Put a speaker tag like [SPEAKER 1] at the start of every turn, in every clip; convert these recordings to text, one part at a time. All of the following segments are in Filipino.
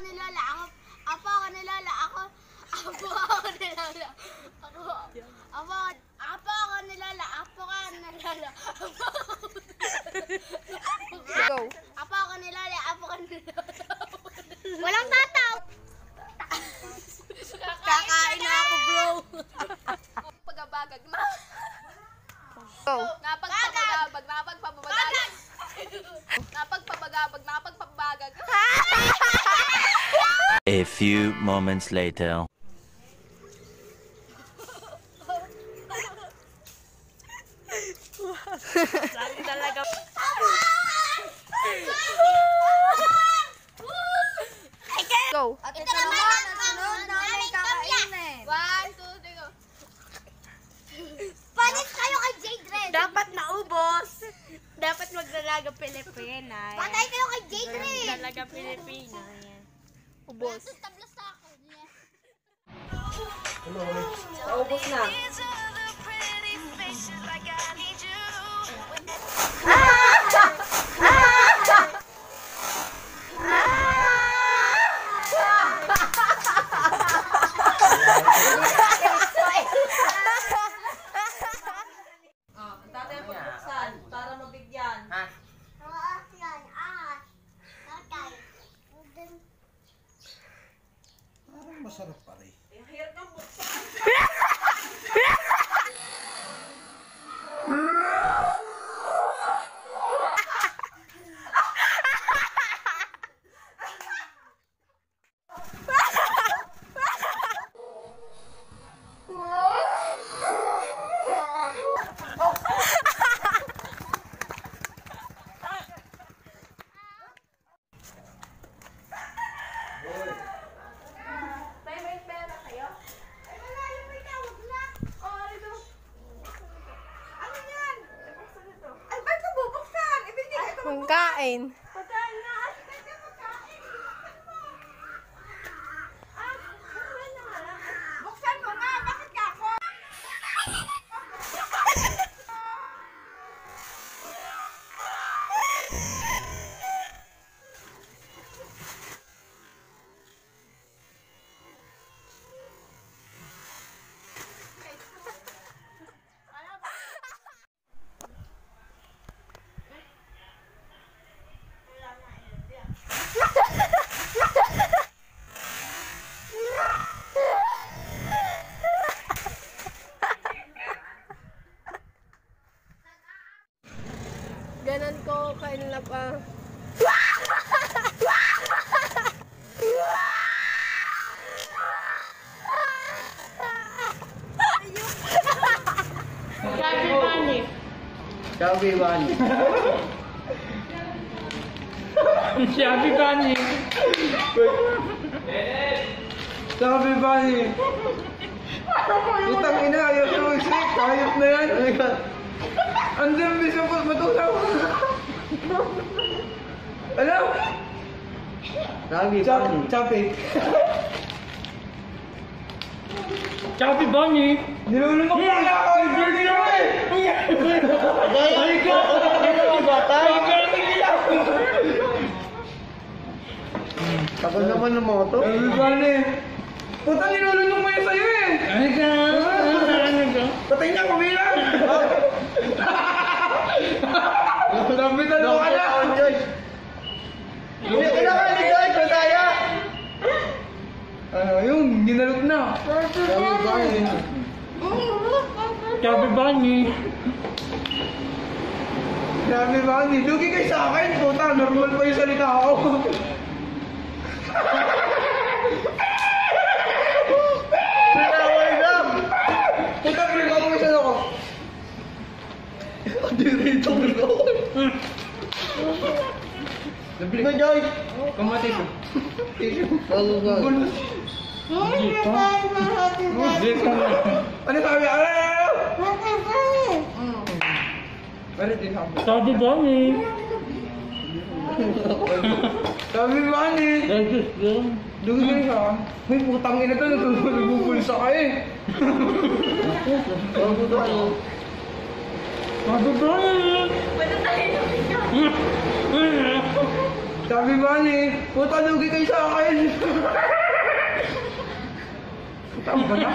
[SPEAKER 1] ni Lola. Ako, apo ako ni Lola. Ako, apo ako ni Lola. Ako, apo, apo ako ni Lola. Apo ka ni Lola. Apo ako
[SPEAKER 2] Go.
[SPEAKER 1] Apo ako ni Lola. Apo ka ni Lola. Walang tataw.
[SPEAKER 2] Kakain na ako, bro.
[SPEAKER 3] Pagabagag na.
[SPEAKER 2] Go.
[SPEAKER 3] Napagpabagabag, napagpabagag. Napagpabagabag, napagpabagag.
[SPEAKER 4] A few moments later.
[SPEAKER 2] Go.
[SPEAKER 1] Ito naman ang sunod namin kakainin.
[SPEAKER 3] One, two, three, go.
[SPEAKER 1] Panis kayo kay Jade Red.
[SPEAKER 2] Dapat naubos. Dapat maglalaga Pilipina.
[SPEAKER 1] Patay kayo kay Jade Red.
[SPEAKER 2] Maglalaga Pilipina. Ubos.
[SPEAKER 1] Tablas ako. Yeah.
[SPEAKER 2] Naubos na.
[SPEAKER 5] masarap
[SPEAKER 2] pare. Eh. Kain.
[SPEAKER 5] Sabi Wani.
[SPEAKER 6] Shabby Bunny.
[SPEAKER 5] Sabi Wani. Utang ina, ayaw na mag-sick. Hayop na yan. Andiyan, bisa po, matulaw. Alam? Sabi Wani. Chapi.
[SPEAKER 6] Shabby Bunny.
[SPEAKER 5] Nilulunok mo na ako. Eh. Ay ko. Batay. Takot naman ng moto. Sabi Wani. Puta, nilulunok mo yan sa'yo eh.
[SPEAKER 6] Ano ka?
[SPEAKER 5] Patay niya, kumilang! Lambitan mo ka na! Hindi ka na kanig guys, mataya! Ano yun, ginalog na. Sabi ba yun?
[SPEAKER 6] Shabby Bunny.
[SPEAKER 5] Sabi ba, nilugi kayo sa akin, puta, normal pa yung salita ako. Sinaway lang! Puta, isa ako. Hindi rito, bro. Nabili ko, Joy. Kamatis. Gulo. Ano sabi? Ano? Ano din sabi?
[SPEAKER 6] Shabby Bunny.
[SPEAKER 5] Sabi ba ni?
[SPEAKER 6] Good.
[SPEAKER 5] Dugi kayo sa May putang ina to, nagbubulsa ka eh. Bago tayo.
[SPEAKER 6] Shabby Bunny.
[SPEAKER 5] Sabi ba ni, puta lugi kayo sa akin. Ba na?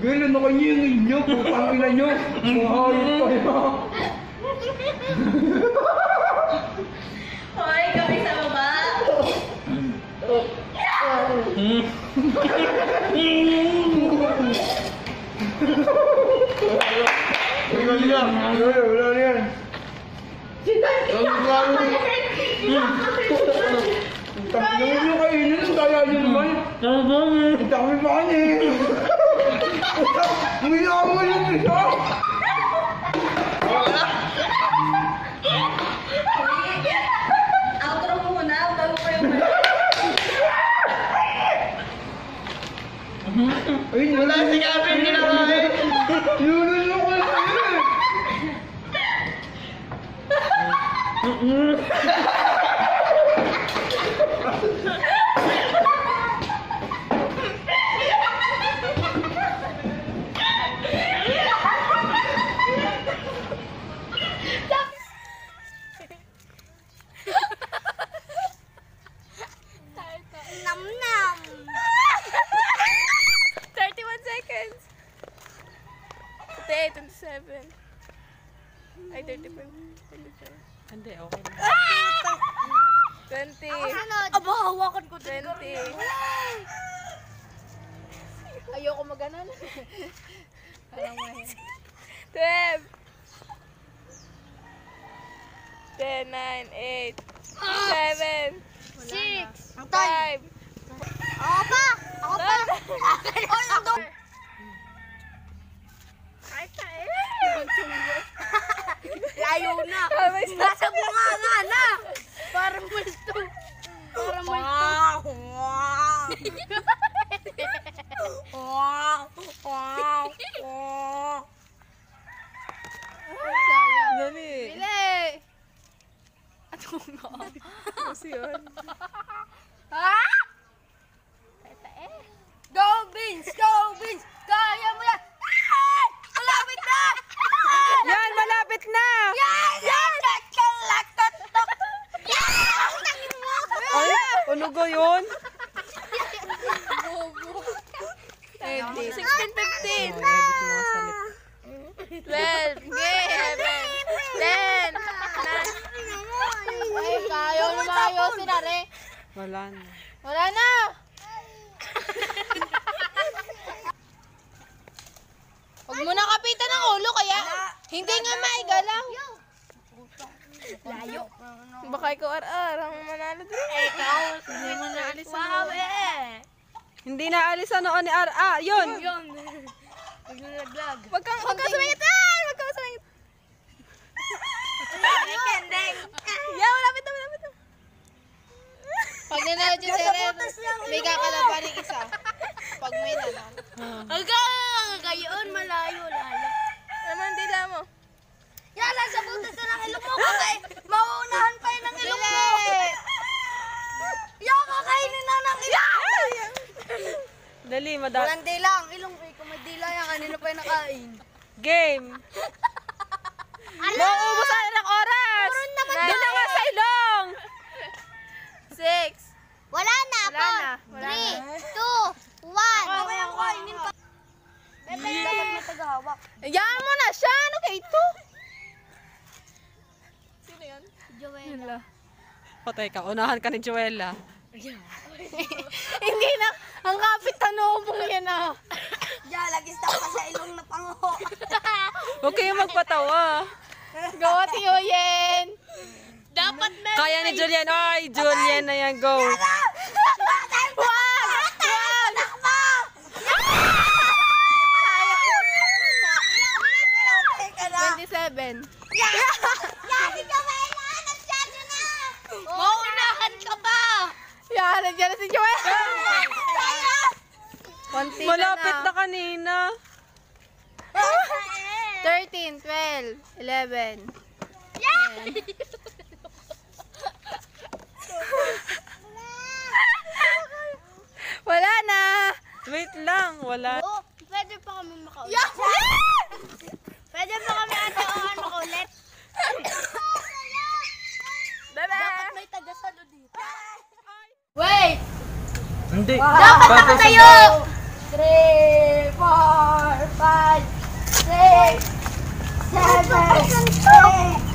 [SPEAKER 5] Niyo yung inyo, putang ina nyo. Mahayot pa yun.
[SPEAKER 2] Hoy, kami sa baba.
[SPEAKER 5] Wala na yan. Wala, wala na yan. Ang gagawin. Putang ina nyo ang daya nyo naman.
[SPEAKER 6] Tama ba eh?
[SPEAKER 5] Ang dami ba ni? Umiyak mo yung isa.
[SPEAKER 2] Outro mo muna, bago pa yung
[SPEAKER 5] Ay, wala si Gavin kinakain. Yunus mo ko na yun.
[SPEAKER 1] Nam nam.
[SPEAKER 3] 31 seconds. 28, 27. Ay, 35. 25.
[SPEAKER 2] Hindi, okay na.
[SPEAKER 3] 20.
[SPEAKER 1] Ako sunod. Aba, hawakan ko
[SPEAKER 3] 20.
[SPEAKER 1] Ayoko maganon.
[SPEAKER 3] 12. 10, 9, 8, 7,
[SPEAKER 1] Six.
[SPEAKER 3] 5.
[SPEAKER 1] Ako pa. Ako pa. Oh, nandun. Layo na. Nasa bunganga na. Parang multo. Parang multo.
[SPEAKER 2] Dali.
[SPEAKER 3] Bili! At kung nga. Kasi yun.
[SPEAKER 1] Ha? Go, Beans! Go, Beans! Kaya mo yan! Ay! Malapit na!
[SPEAKER 2] Yan, malapit na!
[SPEAKER 1] Yan! Yan! Kakalatot! Yan!
[SPEAKER 2] Ay, ulugo yun.
[SPEAKER 3] 16, 15,
[SPEAKER 2] Edit mo ang salit.
[SPEAKER 3] 12, okay, 11, 10, 9.
[SPEAKER 1] Ay, kayo lumayo si Nare.
[SPEAKER 2] Wala na.
[SPEAKER 3] Wala na! Huwag mo na kapitan ng ulo kaya hindi nga maigalaw.
[SPEAKER 1] Layo.
[SPEAKER 3] Baka ikaw ar-ar ang manalo din.
[SPEAKER 1] Ikaw, hindi mo na alis Wow, eh.
[SPEAKER 2] Hindi na alis na noon ni R.A. Yun!
[SPEAKER 1] Yun. Naglulaglag.
[SPEAKER 3] Wag kang, wag kang sumingit. Ah! Wag kang sumingit.
[SPEAKER 1] Kendeng.
[SPEAKER 3] Yeah, malapit na, malapit. Pag nanalo si Seren, may kakalabaning isa. Pag may nanalo.
[SPEAKER 1] Hanggang gayon, malayo, lala.
[SPEAKER 3] Naman, dila mo.
[SPEAKER 1] Yan, nasa butas na ng ilong mo. Kakay, mauunahan pa yun ng ilong mo. Yan, kakainin na ng ilong mo.
[SPEAKER 2] Dali, madali.
[SPEAKER 1] Walang dila ang ilong ko. Kung may dila yan, kanina pa yung nakain.
[SPEAKER 2] Game! Mauubos na ng oras! Doon na nga sa ilong!
[SPEAKER 3] Six.
[SPEAKER 1] Wala na,
[SPEAKER 3] Wala na, wala
[SPEAKER 1] Three,
[SPEAKER 3] na.
[SPEAKER 1] two, one. Okay, ako kainin pa. Bebe, dapat may tagahawak.
[SPEAKER 3] Hayaan mo na siya. Ano kay ito? Sino yun?
[SPEAKER 1] Joella.
[SPEAKER 2] Patay ka, unahan ka ni Joella.
[SPEAKER 3] Hindi na. Ang kapit tanong yan ah.
[SPEAKER 1] Diyan, lagis na pa sa ilong na pango.
[SPEAKER 2] Huwag kayong magpatawa.
[SPEAKER 3] Gawa si Oyen. Dapat na.
[SPEAKER 2] Kaya ni Julian. Ay, Julian na yan, go.
[SPEAKER 3] Wag! Wag! Ah, nandiyan na si Joel! Konti
[SPEAKER 2] Malapit
[SPEAKER 3] na,
[SPEAKER 2] na kanina.
[SPEAKER 3] 13, 12, 11. Wala na!
[SPEAKER 2] Wait lang, wala.
[SPEAKER 1] Oh, pwede pa kami makaulit. Yeah! pwede pa kami ata ano, makaulit.
[SPEAKER 6] Bye-bye!
[SPEAKER 1] Dapat
[SPEAKER 6] may taga-salud Wait! Hindi. Wow.
[SPEAKER 1] Dapat nakatayo! 3, 4, 5, 6, 7, 8,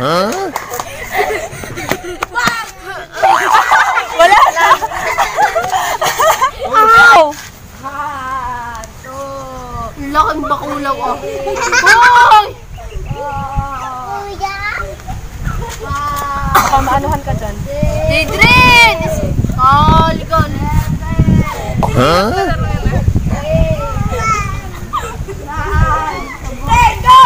[SPEAKER 1] ten!
[SPEAKER 2] Wala na! Ow!
[SPEAKER 1] One, two, laking bakulaw oh. Hoy! Kuya!
[SPEAKER 2] Baka maanuhan ka dyan.
[SPEAKER 1] Didrin! Kaligon! Hey, go!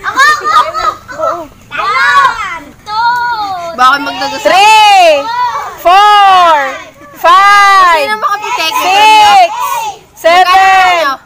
[SPEAKER 1] Ako, ako, ako! One,
[SPEAKER 3] Bakit magdagas?
[SPEAKER 2] Three! Four! Five!
[SPEAKER 3] Sino makapitek?
[SPEAKER 2] Six! Seven!